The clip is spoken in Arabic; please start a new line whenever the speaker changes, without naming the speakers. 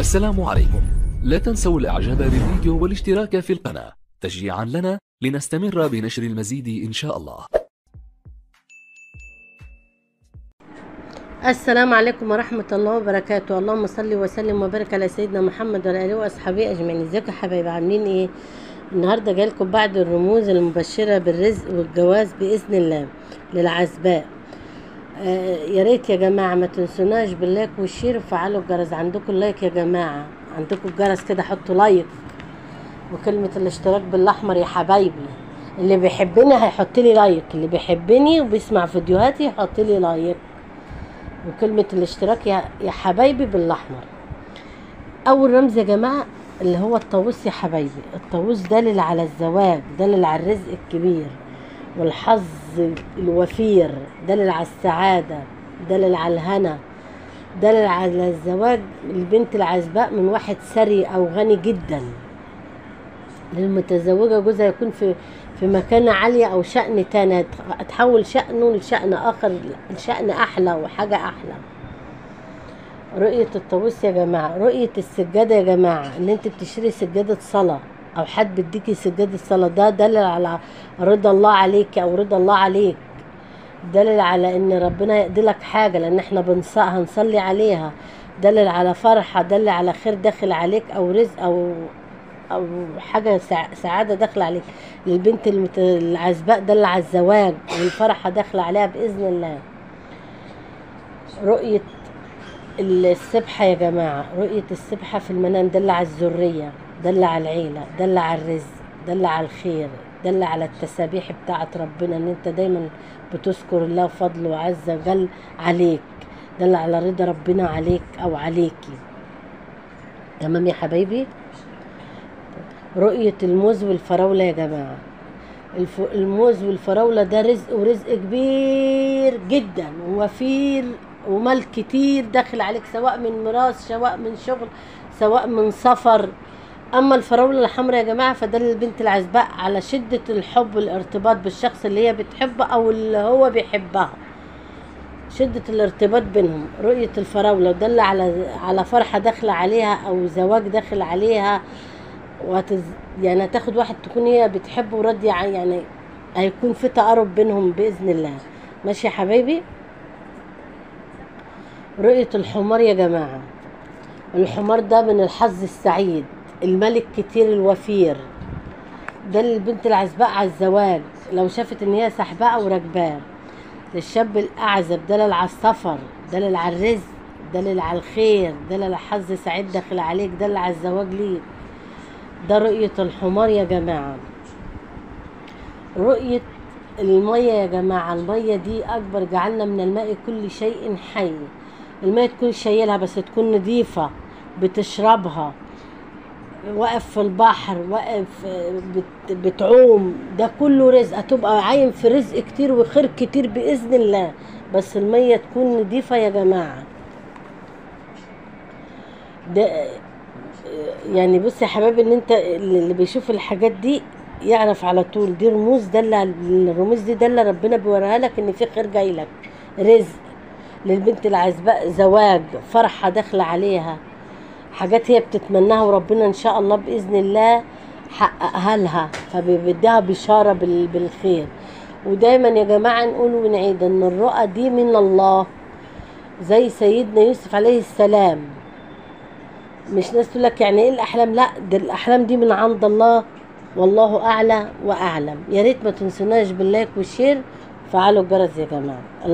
السلام عليكم. لا تنسوا الإعجاب بالفيديو والاشتراك في القناة. تشجيعا لنا لنستمر بنشر المزيد إن شاء الله.
السلام عليكم ورحمة الله وبركاته. اللهم صل وسلم وبارك على سيدنا محمد وعلى آله وأصحابه أجمعين. إزيكم يا حبايبي عاملين إيه؟ النهاردة جايلكم بعض الرموز المبشرة بالرزق والجواز بإذن الله للعزباء. يا ريت يا جماعة ما تنسوناش بال like وال share وفعلوا الجرس. عندكم ال like يا جماعة عندكم الجرس كده حطوا like. وكلمة الاشتراك بالأحمر يا حبايبي. اللي بيحبني هيحط لي like اللي بيحبني وبيسمع فيديوهاتي يحط لي like. وكلمة الاشتراك يا يا حبايبي بالأحمر. أول رمز يا جماعة اللي هو الطاووس يا حبايبي. الطاووس دلل على الزواج دلل على الرزق الكبير. والحظ الوفير دلل على السعادة دلل على الهنا دلل على الزواج البنت العزباء من واحد ثري أو غني جدا. للمتزوجة جوزها يكون في في مكانة عالية أو شأن تاني تحول شأنه لشأن آخر لشأن أحلى وحاجة أحلى. رؤية الطاووس يا جماعة رؤية السجادة يا جماعة إن أنت بتشتري سجادة صلاة. أو حد بيديكي سجادة صلاة ده دلل على رضا الله عليك أو رضا الله عليك. دلل على إن ربنا يقضي لك حاجة لأن إحنا بنص... هنصلي عليها. دلل على فرحة دلل على خير داخل عليك أو رزق أو أو حاجة سعادة داخله عليك. للبنت. العزباء دل على الزواج والفرحة داخله عليها بإذن الله. رؤية السبحة يا جماعة رؤية السبحة في المنام دل على الذرية. دل على العيلة دل على الرزق دل على الخير دل على التسابيح بتاعه ربنا إن أنت دايما بتذكر الله فضله عز وجل عليك دل على رضا ربنا عليك أو عليكي. تمام يا حبايبي؟ رؤية الموز والفراولة يا جماعة. الموز والفراولة ده رزق ورزق كبير جدا ووفير ومال كتير داخل عليك سواء من ميراث سواء من شغل سواء من سفر. أما الفراولة الحمراء يا جماعة فده للبنت العزباء على شدة الحب والارتباط بالشخص اللي هي بتحبه أو اللي هو بيحبها. شدة الارتباط بينهم رؤية الفراولة ودل على على فرحة داخلة عليها أو زواج داخل عليها. وهتز... يعني هتاخد واحد تكون هي بتحبه وراضية يعني هيكون في تقارب بينهم بإذن الله. ماشي يا حبايبي؟ رؤية الحمار يا جماعة الحمار ده من الحظ السعيد. الملك كتير الوفير. ده للبنت العزباء على الزواج لو شافت إن هي سحباء أو راكباه للشاب الأعزب دلل على السفر دلل على الرزق دلل على الخير دلل على حظ سعيد داخل عليك دلل على الزواج ليك. ده رؤية الحمار يا جماعة. رؤية المية يا جماعة المية دي أكبر جعلنا من الماء كل شيء حي. المية تكون شايلها بس تكون نظيفة بتشربها. واقف في البحر واقف بت بتعوم. ده كله رزق. هتبقى عايم في رزق كتير وخير كتير بإذن الله. بس المية تكون نظيفة يا جماعة. ده يعني بص يا حبايبي إن أنت اللي بيشوف الحاجات دي يعرف على طول. دي رموز دالة الرموز دي دالة ربنا بيوريها لك إن في خير جاي لك. رزق للبنت العزباء زواج فرحة داخلة عليها. حاجات هي بتتمناها وربنا إن شاء الله بإذن الله حققها لها فبيديها بشارة بالخير. ودايما يا جماعة نقول ونعيد إن الرؤى دي من الله زي سيدنا يوسف عليه السلام. مش ناس تقول لك يعني إيه الأحلام؟ لا ده الأحلام دي من عند الله. والله أعلى وأعلم. يا ريت ما تنسوناش بال like وال share. فعلوا الجرس يا جماعة.